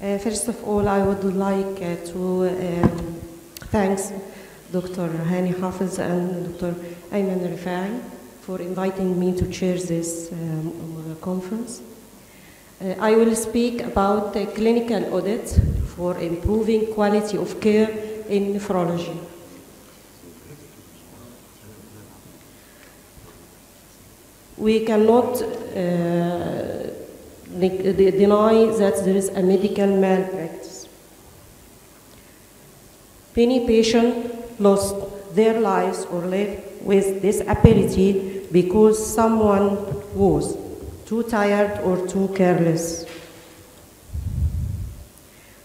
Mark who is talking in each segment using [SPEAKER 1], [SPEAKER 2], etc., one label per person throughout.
[SPEAKER 1] Uh, first of all, I would like uh, to um, thanks Dr. Hani Hafiz and Dr. Ayman Rifai for inviting me to chair this um, conference. Uh, I will speak about clinical audits for improving quality of care in nephrology. We cannot uh, deny that there is a medical malpractice. Many patients lost their lives or live with disability because someone was too tired or too careless.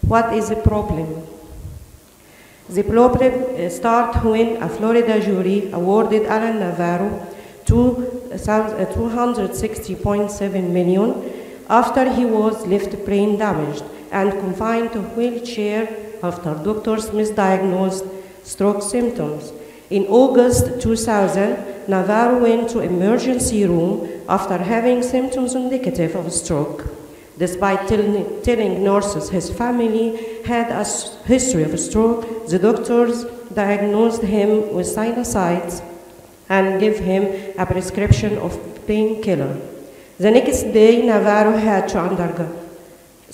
[SPEAKER 1] What is the problem? The problem starts when a Florida jury awarded Alan Navarro two- uh, 260.7 million after he was left brain damaged and confined to wheelchair after doctors misdiagnosed stroke symptoms. In August 2000, Navarro went to emergency room after having symptoms indicative of stroke. Despite telling, telling nurses his family had a history of stroke, the doctors diagnosed him with sinusitis and gave him a prescription of painkiller. The next day, Navarro had to undergo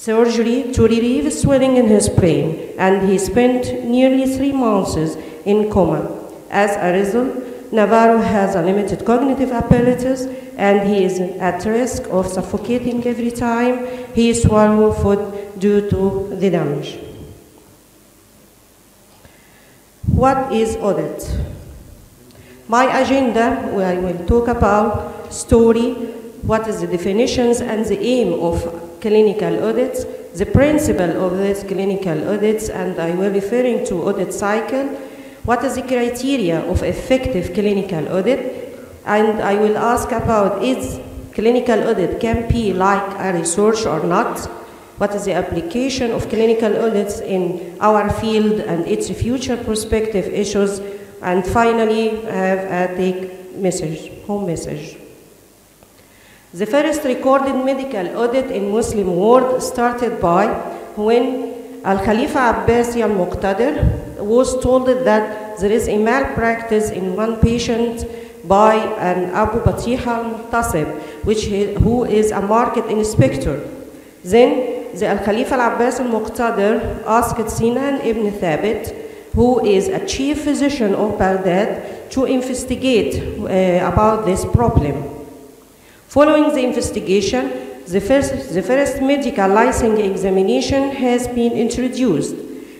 [SPEAKER 1] surgery to relieve swelling in his brain, and he spent nearly three months in coma. As a result, Navarro has a limited cognitive abilities and he is at risk of suffocating every time he swallows food due to the damage. What is audit? My agenda, where I will talk about story, what is the definitions and the aim of clinical audits, the principle of these clinical audits, and I will referring to audit cycle, what is the criteria of effective clinical audit, and I will ask about is clinical audit can be like a research or not, what is the application of clinical audits in our field and its future prospective issues, and finally I have a take message, home message. The first recorded medical audit in Muslim world started by when Al Khalifa Abbasi al Muqtadir was told that there is a malpractice in one patient by an Abu Batih al Muhtasib, which who is a market inspector. Then the Al Khalifa al Abbas al Muqtadir asked Sinan ibn Thabit, who is a chief physician of Baghdad, to investigate uh, about this problem. Following the investigation, the first, the first medical licensing examination has been introduced,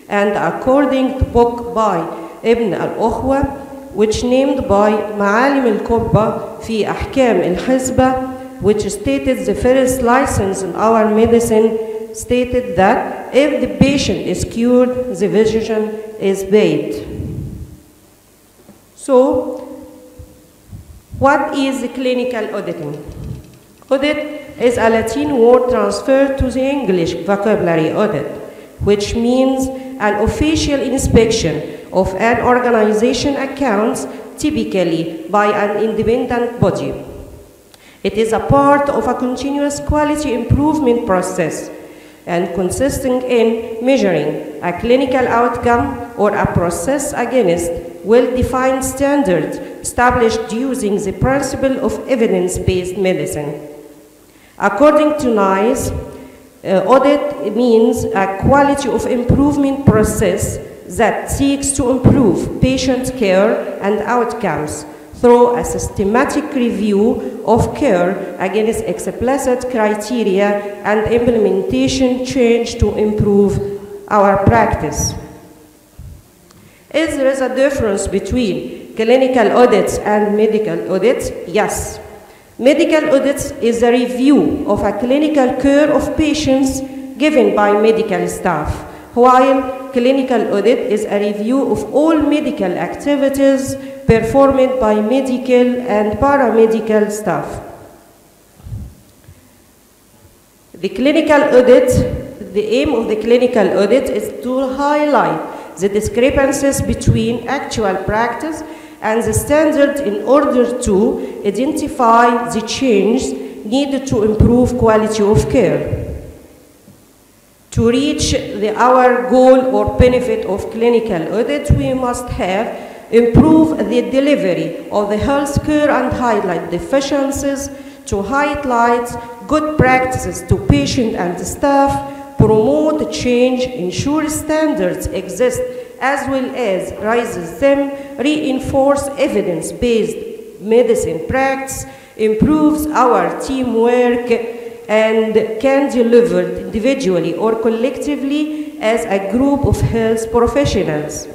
[SPEAKER 1] and according to book by Ibn al-Ukhwa, which named by Ma'alim al-Qurba fi Ahkam al-Hisba, which stated the first license in our medicine stated that if the patient is cured, the physician is paid. So, what is clinical auditing? Audit is a Latin word transferred to the English vocabulary audit, which means an official inspection of an organization accounts typically by an independent body. It is a part of a continuous quality improvement process and consisting in measuring a clinical outcome or a process against well-defined standards established using the principle of evidence-based medicine. According to NICE, uh, audit means a quality of improvement process that seeks to improve patient care and outcomes through a systematic review of care against explicit criteria and implementation change to improve our practice. Is there a difference between clinical audits and medical audits? Yes. Medical audits is a review of a clinical care of patients given by medical staff, while clinical audit is a review of all medical activities performed by medical and paramedical staff. The clinical audit, the aim of the clinical audit is to highlight the discrepancies between actual practice and the standard in order to identify the change needed to improve quality of care. To reach the, our goal or benefit of clinical audit, we must have improve the delivery of the health care and highlight deficiencies to highlight good practices to patient and staff, promote change, ensure standards exist as well as raises them, reinforce evidence-based medicine practice, improves our teamwork, and can deliver individually or collectively as a group of health professionals.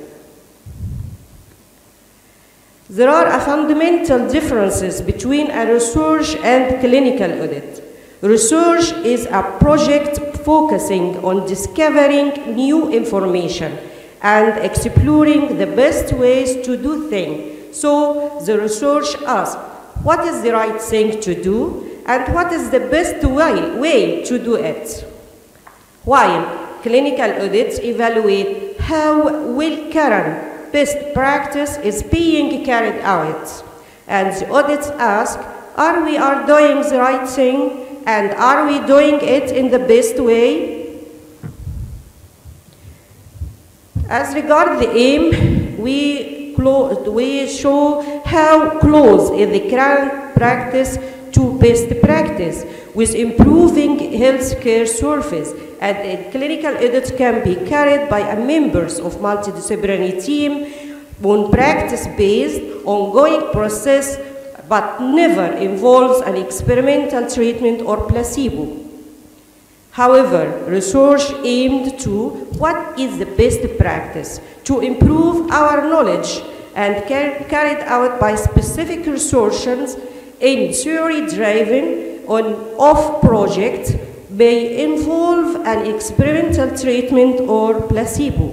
[SPEAKER 1] There are fundamental differences between a research and clinical audit. Research is a project focusing on discovering new information and exploring the best ways to do things. So the research asks, what is the right thing to do and what is the best way, way to do it? While clinical audits evaluate how well current best practice is being carried out. And the audits ask, are we are doing the right thing and are we doing it in the best way? As regard the aim, we, we show how close is the current practice to best practice with improving healthcare service and clinical audits can be carried by members of multidisciplinary team on practice-based ongoing process but never involves an experimental treatment or placebo. However, research aimed to what is the best practice to improve our knowledge and car carried out by specific researchers in theory-driven on-off projects may involve an experimental treatment or placebo.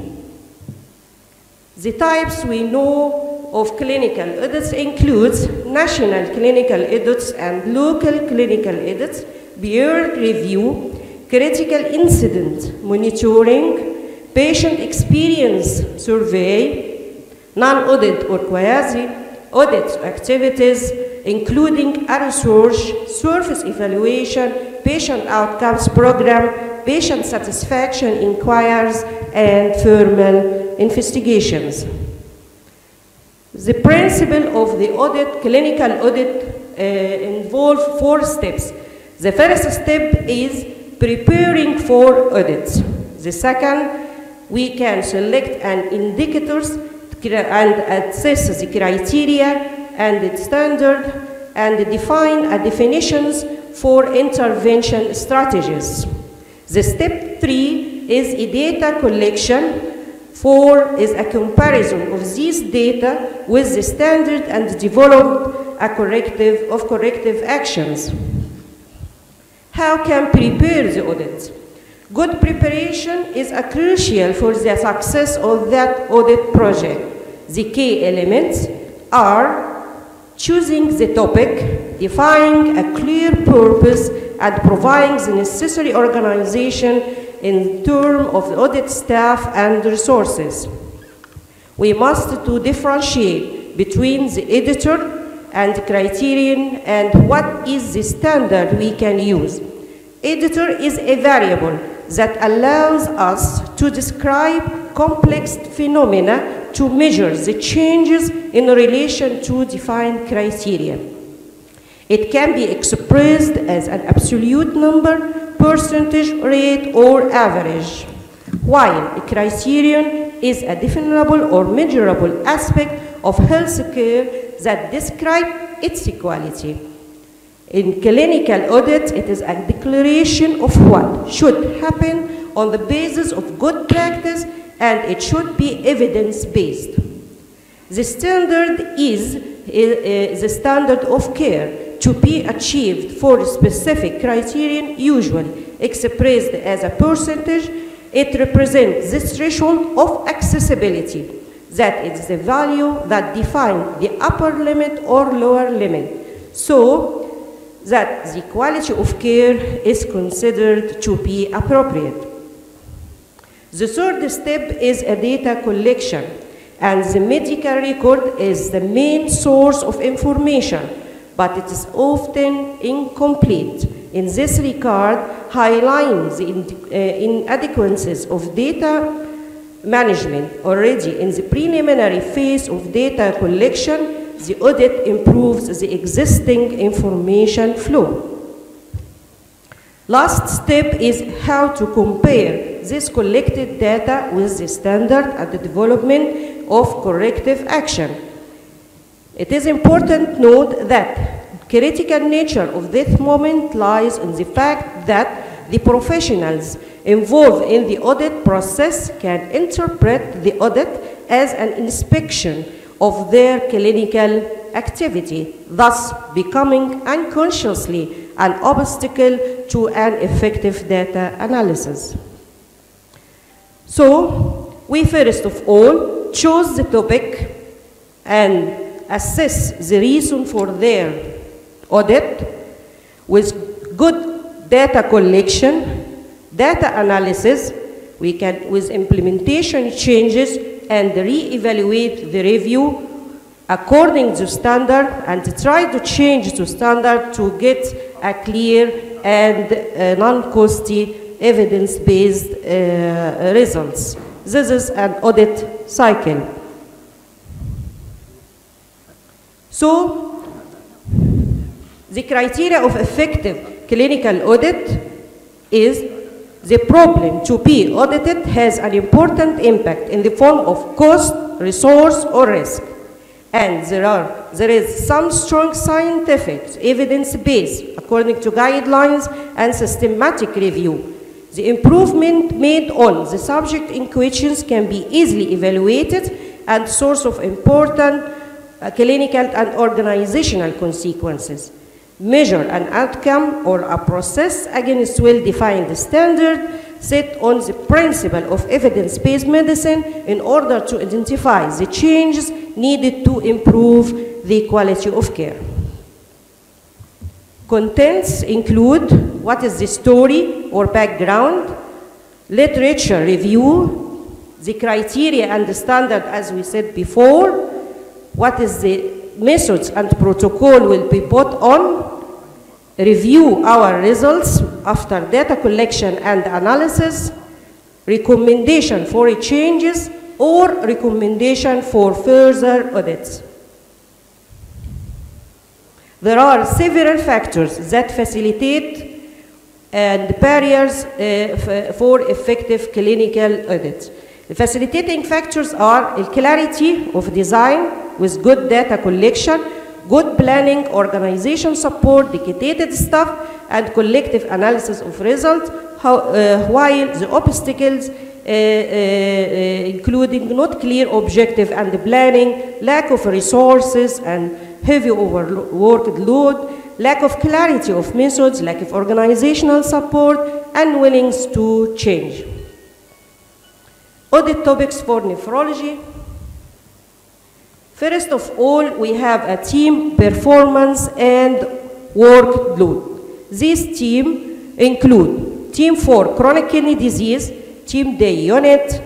[SPEAKER 1] The types we know of clinical audits includes national clinical audits and local clinical audits, peer review, critical incident monitoring, patient experience survey, non-audit or quasi-audit activities, including a research, service evaluation, patient outcomes program, patient satisfaction inquiries, and formal investigations. The principle of the audit, clinical audit, uh, involve four steps. The first step is preparing for audits. The second, we can select an indicators and assess the criteria and the standard and define a definitions for intervention strategies. The step three is a data collection Four is a comparison of these data with the standard and develop a corrective of corrective actions. How can prepare the audit? Good preparation is crucial for the success of that audit project. The key elements are choosing the topic, defining a clear purpose, and providing the necessary organization in terms of the audit staff and resources. We must to differentiate between the editor and criterion and what is the standard we can use. Editor is a variable that allows us to describe complex phenomena to measure the changes in relation to defined criteria. It can be expressed as an absolute number, percentage rate, or average, while a criterion is a definable or measurable aspect of health care that describe its quality. In clinical audit, it is a declaration of what should happen on the basis of good practice and it should be evidence-based. The standard is uh, the standard of care to be achieved for a specific criterion, usually expressed as a percentage. It represents the threshold of accessibility that is the value that defines the upper limit or lower limit. So that the quality of care is considered to be appropriate. The third step is a data collection, and the medical record is the main source of information, but it is often incomplete in this regard highlight the uh, inadequacies of data management already in the preliminary phase of data collection, the audit improves the existing information flow. Last step is how to compare this collected data with the standard and the development of corrective action. It is important to note that critical nature of this moment lies in the fact that the professionals involved in the audit process can interpret the audit as an inspection of their clinical activity, thus becoming unconsciously an obstacle to an effective data analysis. So, we first of all chose the topic and assess the reason for their audit with good data collection, data analysis, we can, with implementation changes and re-evaluate the review according to standard and try to change the standard to get a clear and uh, non-costly evidence-based uh, results. This is an audit cycle. So, the criteria of effective clinical audit is the problem to be audited has an important impact in the form of cost, resource, or risk. And there, are, there is some strong scientific evidence base according to guidelines and systematic review. The improvement made on the subject in questions can be easily evaluated and source of important uh, clinical and organizational consequences. Measure an outcome or a process against well-defined standard set on the principle of evidence-based medicine in order to identify the changes needed to improve the quality of care. Contents include what is the story or background, literature review, the criteria and the standard as we said before, what is the methods and protocol will be put on, review our results after data collection and analysis, recommendation for changes, or recommendation for further audits. There are several factors that facilitate and barriers uh, for effective clinical audits. The facilitating factors are clarity of design with good data collection, good planning, organization support, dedicated staff, and collective analysis of results, how, uh, while the obstacles uh, uh, including not clear objective and planning, lack of resources and heavy overworked load, lack of clarity of methods, lack of organizational support, and willingness to change. Audit topics for nephrology. First of all, we have a team performance and workload. This team include team for chronic kidney disease, team day unit,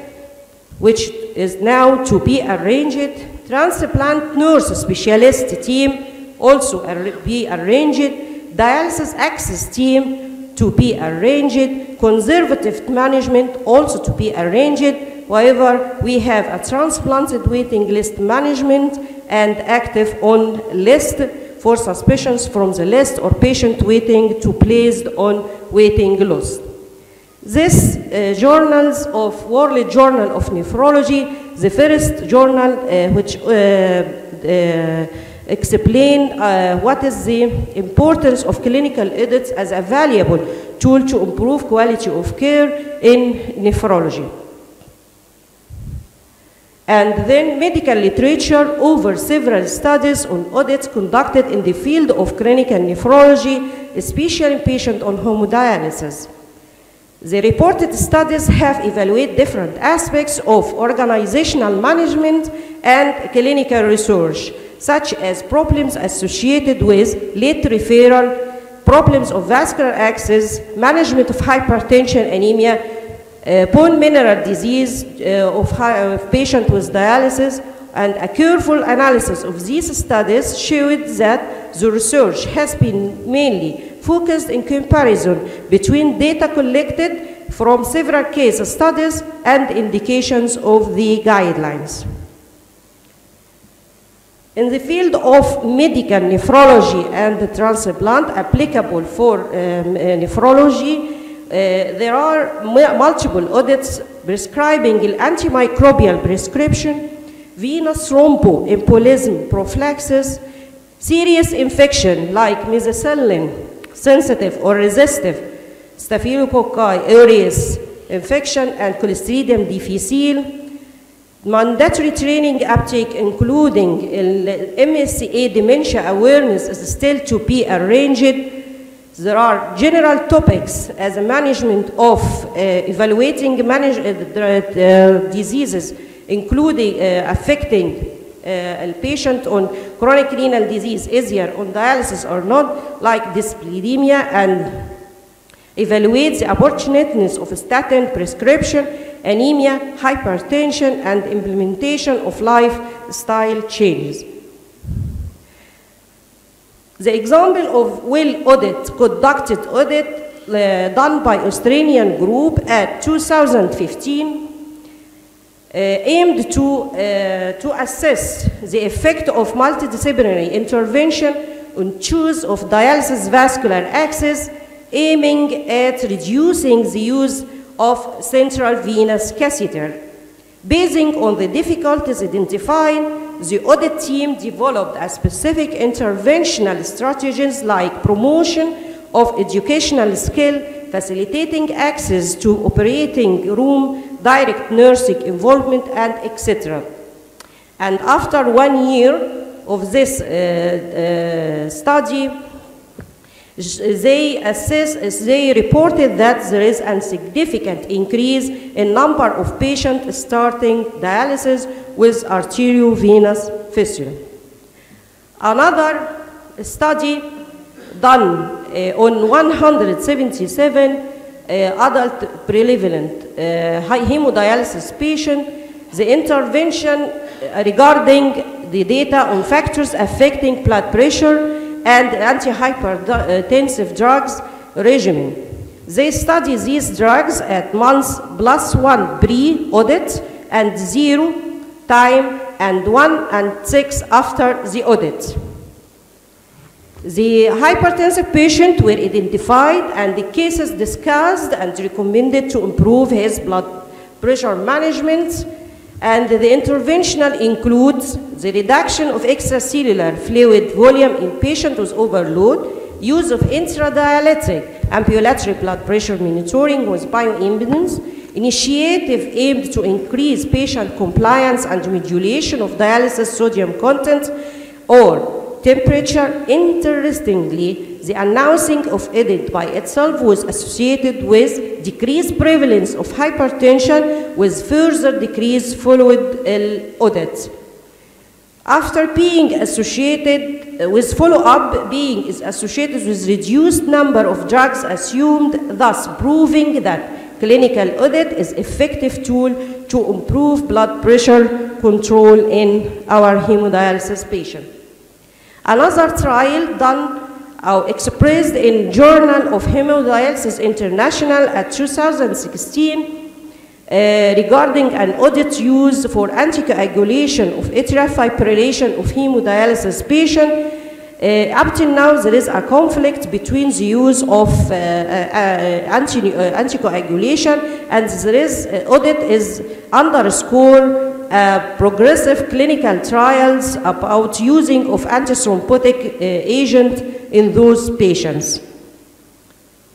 [SPEAKER 1] which is now to be arranged, transplant nurse specialist team also be arranged, dialysis access team to be arranged, conservative management also to be arranged, However, we have a transplanted waiting list management and active on list for suspicions from the list or patient waiting to placed on waiting list. This uh, journals of World Journal of Nephrology, the first journal uh, which uh, explain what is the importance of clinical audits as a valuable tool to improve quality of care in nephrology and then medical literature over several studies on audits conducted in the field of clinical nephrology, especially in patients on hemodialysis. The reported studies have evaluated different aspects of organizational management and clinical research, such as problems associated with late referral, problems of vascular access, management of hypertension, anemia, bone mineral disease uh, of, of patient with dialysis and a careful analysis of these studies showed that the research has been mainly focused in comparison between data collected from several case studies and indications of the guidelines. In the field of medical nephrology and transplant applicable for um, uh, nephrology, uh, Uh, there are multiple audits prescribing antimicrobial prescription, venous thromboembolism prophylaxis, serious infection like methicillin sensitive or resistive staphylococci aureus infection and clostridium difficile, mandatory training uptake including MSCA dementia awareness is still to be arranged. There are general topics as a management of uh, evaluating manage, uh, uh, diseases including uh, affecting uh, a patient on chronic renal disease easier on dialysis or not like dyslipidemia and evaluates the opportunateness of statin prescription, anemia, hypertension, and implementation of lifestyle changes. The example of well audit, conducted audit uh, done by Australian group at 2015 uh, aimed to, uh, to assess the effect of multidisciplinary intervention on choose of dialysis vascular access, aiming at reducing the use of central venous catheter. Basing on the difficulties identified, the audit team developed a specific interventional strategies like promotion of educational skill, facilitating access to operating room, direct nursing involvement, and etc. And after one year of this uh, uh, study, they assess, they reported that there is a significant increase in number of patients starting dialysis with arteriovenous fistula. Another study done uh, on 177 uh, adult prevalent uh, hemodialysis patient, the intervention regarding the data on factors affecting blood pressure and antihypertensive uh, drugs regimen. They study these drugs at months plus one pre-audit and zero time and one and six after the audit. The hypertensive patient were identified and the cases discussed and recommended to improve his blood pressure management and the interventional includes the reduction of extracellular fluid volume in patient with overload, use of intradialytic ambulatory blood pressure monitoring with bioimpedance, initiative aimed to increase patient compliance and modulation of dialysis sodium content, or temperature. Interestingly, the announcing of audit by itself was associated with decreased prevalence of hypertension with further decrease followed audit. After being associated uh, with follow-up being is associated with reduced number of drugs assumed, thus proving that clinical audit is effective tool to improve blood pressure control in our hemodialysis patient. Another trial done uh, expressed in Journal of Hemodialysis International at 2016 uh, regarding an audit used for anticoagulation of atrial fibrillation of hemodialysis patient. Uh, up till now, there is a conflict between the use of uh, uh, anti, anticoagulation and there is audit is underscore progressive clinical trials about using of antithrombotic agent in those patients.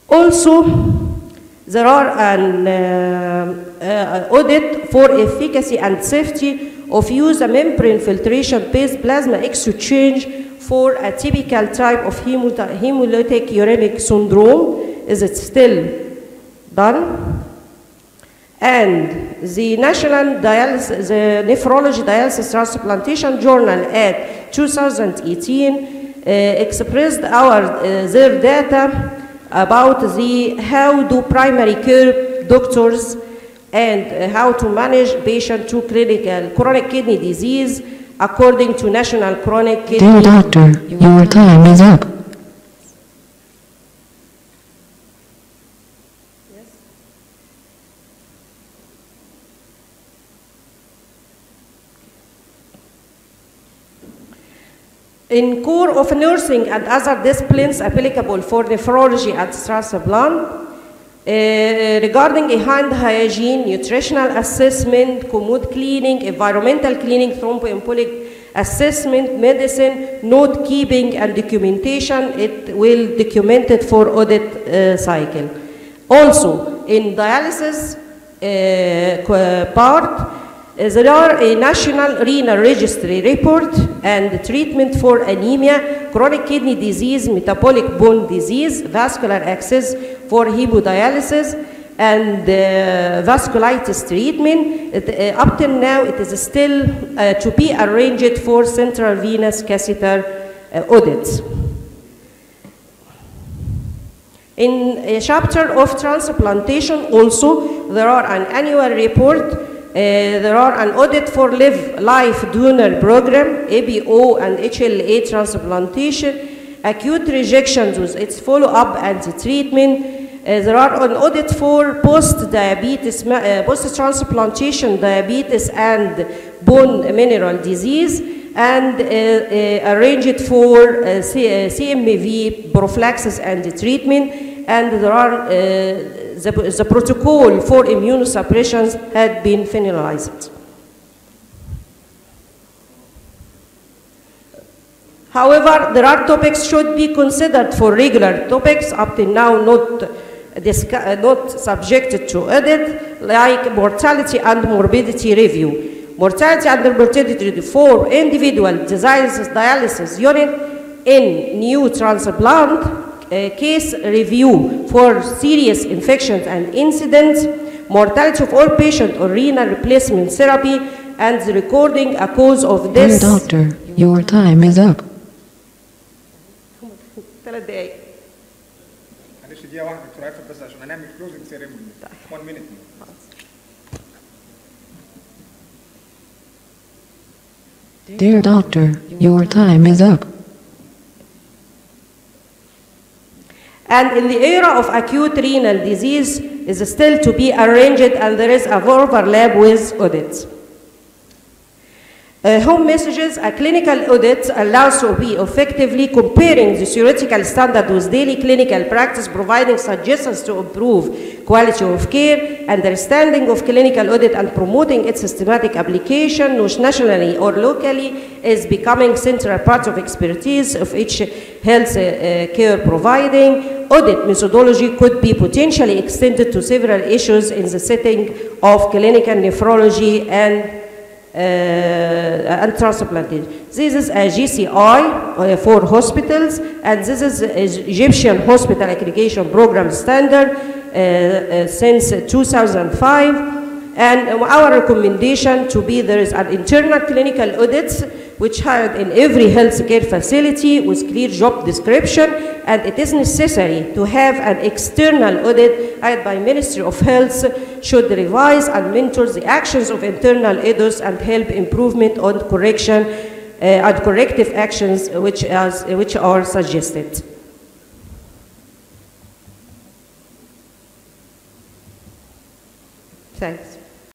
[SPEAKER 1] Also, there are an uh, uh, audit for efficacy and safety of use a membrane filtration-based plasma exchange for a typical type of hemolytic uremic syndrome. Is it still done? And the National Dialysis, the Nephrology Dialysis Transplantation Journal at 2018 uh, expressed our, uh, their data about the how do primary care doctors and how to manage patient to clinical chronic kidney disease according to National Chronic Kidney
[SPEAKER 2] Dear doctor, your time is up.
[SPEAKER 1] In core of nursing and other disciplines applicable for nephrology and transplant, uh, regarding a hand hygiene, nutritional assessment, commode cleaning, environmental cleaning, thromboembolic assessment, medicine, note keeping and documentation, it will document it for audit uh, cycle. Also, in dialysis uh, part, there are a national renal registry report and treatment for anemia, chronic kidney disease, metabolic bone disease, vascular access for hemodialysis, and uh, vasculitis treatment. It, uh, up till now, it is still uh, to be arranged for central venous catheter uh, audits. In a chapter of transplantation also, there are an annual report, there are an audit for live life donor program, ABO and HLA transplantation, acute rejections with its follow-up and treatment. Uh, there are an audit for post-diabetes, uh, post-transplantation diabetes and bone mineral disease, and uh, uh, arranged for uh, uh, CMV prophylaxis and treatment. And there are the, the protocol for immunosuppression had been finalized. However, there are topics should be considered for regular topics up to now not, not subjected to audit, like mortality and morbidity review. Mortality and morbidity review for individual dialysis, dialysis unit in new transplant case review for serious infections and incidents, mortality of all patients or renal replacement therapy, and the recording a cause of death.
[SPEAKER 2] Dear doctor, your time is up.
[SPEAKER 3] One minute.
[SPEAKER 2] Dear doctor, your time is up.
[SPEAKER 1] And in the era of acute renal disease is still to be arranged and there is a overlap with audits. Uh, home messages, a clinical audit allows to be effectively comparing the theoretical standard with daily clinical practice, providing suggestions to improve quality of care, understanding of clinical audit, and promoting its systematic application, which nationally or locally is becoming central part of expertise of each health uh, uh, care providing. Audit methodology could be potentially extended to several issues in the setting of clinical nephrology and and transplantation. This is a JCI uh, for hospitals, and this is Egyptian Hospital Aggregation Program standard uh, uh, since 2005. And our recommendation to be there is an internal clinical audit which hired in every healthcare facility with clear job description, and it is necessary to have an external audit hired by Ministry of Health should revise and mentor the actions of internal audits and help improvement on correction uh, and corrective actions which, as, which are suggested. Thanks.